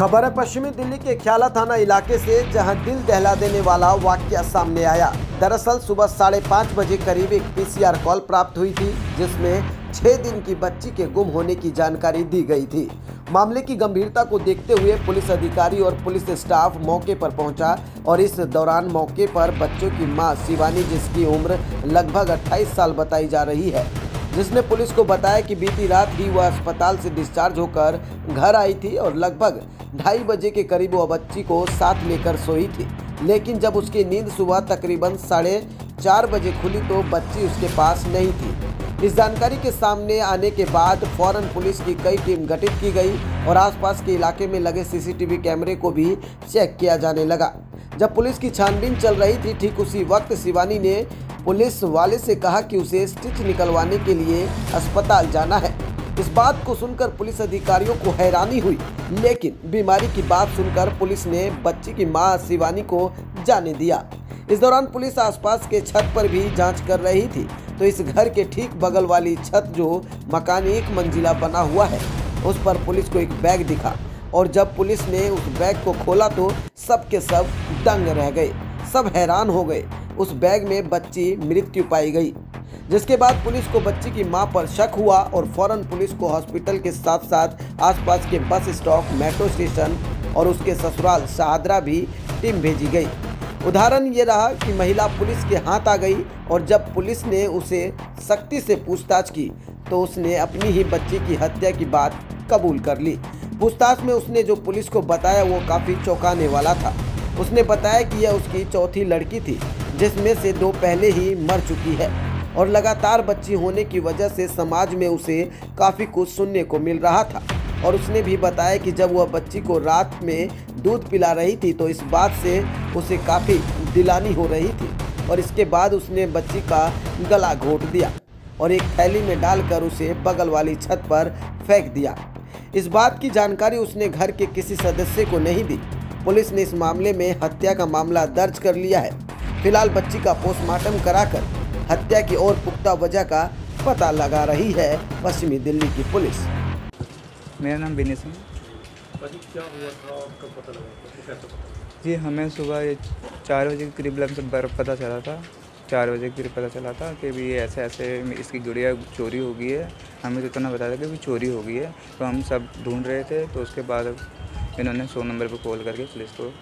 खबर है, पश्चिमी दिल्ली के ख्याला थाना इलाके से जहाँ दिल दहला देने वाला वाक्य सामने आया। दरअसल, सुबह साढ़े पाँच बजे करीब एक पीसीआर कॉल प्राप्त हुई थी, जिसमें छह दिन की बच्ची के गुम होने की जानकारी दी गई थी। मामले की गंभीरता को देखते हुए पुलिस अधिकारी और पुलिस स्टाफ मौके पर पहुँचा और इस दौरान मौके पर बच्चों की माँ शिवानी, जिसकी उम्र लगभग 28 साल बताई जा रही है, जिसने पुलिस को बताया कि बीती रात ही वह अस्पताल से डिस्चार्ज होकर घर आई थी और लगभग ढाई बजे के करीब वह बच्ची को साथ लेकर सोई थी। लेकिन जब उसकी नींद सुबह तकरीबन साढ़े चार बजे खुली तो बच्ची उसके पास नहीं थी। इस जानकारी के सामने आने के बाद फ़ौरन पुलिस की कई टीम गठित की गई और आसपास के इलाके में लगे सीसीटीवी कैमरे को भी चेक किया जाने लगा। जब पुलिस की छानबीन चल रही थी, ठीक उसी वक्त शिवानी ने पुलिस वाले से कहा कि उसे स्टिच निकलवाने के लिए अस्पताल जाना है। इस बात को सुनकर पुलिस अधिकारियों को हैरानी हुई। लेकिन बीमारी की बात सुनकर पुलिस ने बच्ची की माँ शिवानी को जाने दिया। इस दौरान पुलिस आसपास के छत पर भी जाँच कर रही थी। तो इस घर के ठीक बगल वाली छत जो मकान एक मंजिला बना हुआ है, उस पर पुलिस को एक बैग दिखा। और जब पुलिस ने उस बैग को खोला तो सब के सब दंग रह गए। सब हैरान हो गए। उस बैग में बच्ची मृत्यु पाई गई। जिसके बाद पुलिस को बच्ची की माँ पर शक हुआ और फ़ौरन पुलिस को हॉस्पिटल के साथ साथ आसपास के बस स्टॉप, मेट्रो स्टेशन और उसके ससुराल शाहदरा भी टीम भेजी गई। उदाहरण ये रहा कि महिला पुलिस के हाथ आ गई और जब पुलिस ने उसे सख्ती से पूछताछ की तो उसने अपनी ही बच्ची की हत्या की बात कबूल कर ली। पूछताछ में उसने जो पुलिस को बताया, वो काफ़ी चौंकाने वाला था। उसने बताया कि यह उसकी चौथी लड़की थी, जिसमें से दो पहले ही मर चुकी है। और लगातार बच्ची होने की वजह से समाज में उसे काफ़ी कुछ सुनने को मिल रहा था। और उसने भी बताया कि जब वह बच्ची को रात में दूध पिला रही थी तो इस बात से उसे काफ़ी दिलानी हो रही थी और इसके बाद उसने बच्ची का गला घोट दिया और एक थैली में डालकर उसे बगल वाली छत पर फेंक दिया। इस बात की जानकारी उसने घर के किसी सदस्य को नहीं दी। पुलिस ने इस मामले में हत्या का मामला दर्ज कर लिया है। फ़िलहाल बच्ची का पोस्टमार्टम कराकर हत्या की और पुख्ता वजह का पता लगा रही है पश्चिमी दिल्ली की पुलिस। मेरा नाम बिनी सिंह जी हमें सुबह चार बजे के करीब लगभग बर- पता चला था। चार बजे के करीब पता चला था कि भी ऐसे ऐसे इसकी गुड़िया चोरी हो गई है। हमें तो इतना बताया था कि भी चोरी हो गई है। तो हम सब ढूंढ रहे थे तो उसके बाद इन्होंने सौ नंबर पर कॉल करके पुलिस को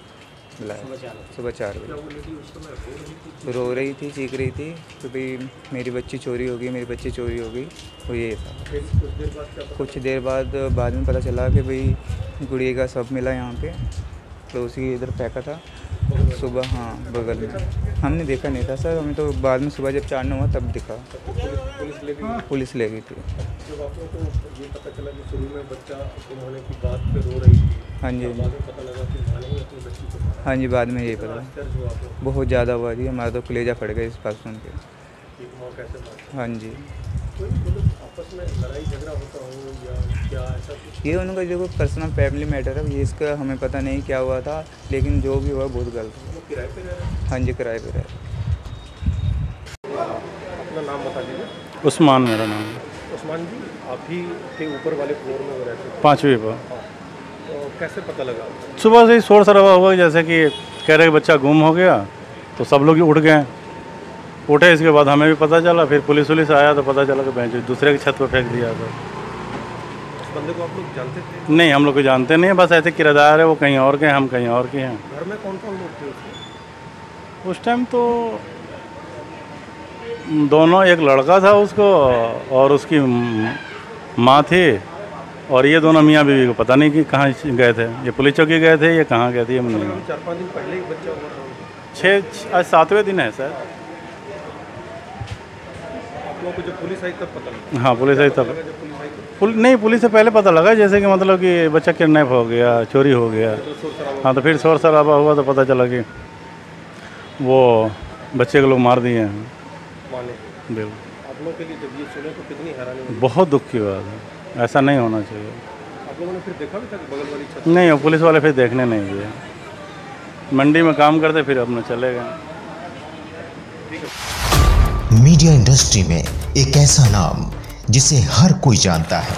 बुलाया सुबह चार बजे। रो रही थी। चीख रही थी तो भाई मेरी बच्ची चोरी हो गई मेरी बच्ची चोरी हो गई वो ये था। कुछ देर बाद बाद में पता चला कि भाई गुड़िया का सब मिला यहाँ पे तो उसी इधर फेंका था। सुबह हाँ बगल में। हमने देखा नहीं था सर, हमें तो बाद में सुबह जब चारना हुआ तब दिखा। पुलिस ले गई थी। हाँ जी। ही जी, बाद में यही पता बहुत ज़्यादा हुआ जी, हमारा तो कलेजा फट गया इस बात सुन के। हाँ जी। आपस में लड़ाई झगड़ा होता हो या क्या ऐसा कुछ? ये उनका जो पर्सनल फैमिली मैटर है ये इसका हमें पता नहीं क्या हुआ था लेकिन जो भी हुआ बहुत गलत वो किराए पे रह रहे हैं? हाँ जी किराए पे रहे अपना नाम बता दीजिए। उस्मान मेरा नाम है। उस्मान जी आप ही के ऊपर वाले फ्लोर में वो रहते थे? पाँचवीं पर तो कैसे पता लगा? सुबह से ही शोर शराबा हुआ जैसे कि कह रहे बच्चा गुम हो गया तो सब लोग ही उठ गए। उठे इसके बाद हमें भी पता चला फिर पुलिस वुलिस आया तो पता चला कि बेंच दूसरे की छत पर फेंक दिया था। बंदे को आप लोग जानते थे? नहीं हम लोग को जानते नहीं हैं, बस ऐसे किराएदार है वो कहीं और के हैं हम कहीं और के हैं। घर में कौन कौन लोग थे उस टाइम तो दोनों एक लड़का था उसको और उसकी माँ थी और ये दोनों मियाँ बीवी को पता नहीं कि कहाँ गए थे। ये पुलिस चौकी गए थे ये कहाँ गए थे ये मुझे चार पाँच दिन पहले ही बच्चा छः आज सातवें दिन है सर लोगों को जब पुलिस आई तब पता लगा? हाँ पुलिस आई तब। तो पुल, नहीं पुलिस से पहले पता लगा जैसे कि मतलब कि बच्चा किडनैप हो गया चोरी हो गया। हाँ तो फिर शोर शराबा हुआ तो पता चला कि वो बच्चे को लोग मार दिए हैं। बिल्कुल। आप लोगों के लिए जब ये सुने तो कितनी हैरानी बहुत दुख की बात है। ऐसा नहीं होना चाहिए। आप लोगों ने फिर देखा भी था बगल वाली छत? नहीं पुलिस वाले फिर देखने नहीं गए। मंडी में काम करते फिर अपने चले गए। मीडिया इंडस्ट्री में एक ऐसा नाम जिसे हर कोई जानता है।